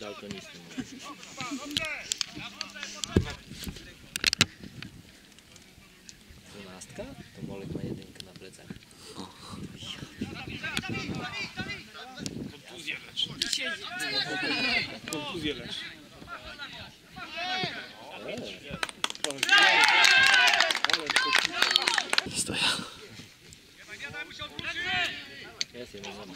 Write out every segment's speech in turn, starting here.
daltonistą. Dwunastka? To Molek ma jedynkę na plecach. Kontuzję lecz. Kontuzję lecz. Stoję. Jest, ja mam.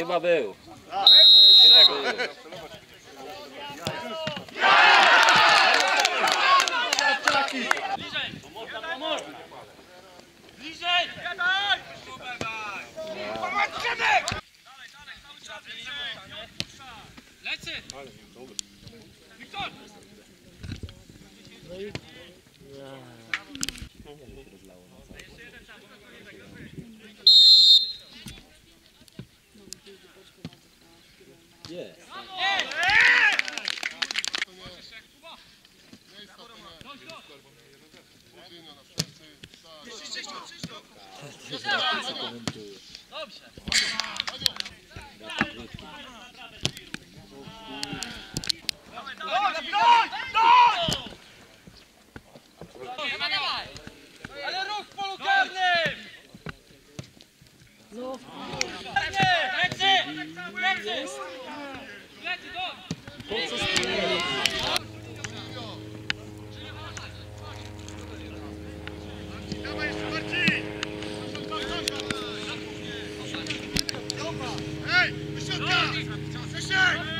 Chyba był. Chyba był. Jest. Dobrze. Szybko! Szybko!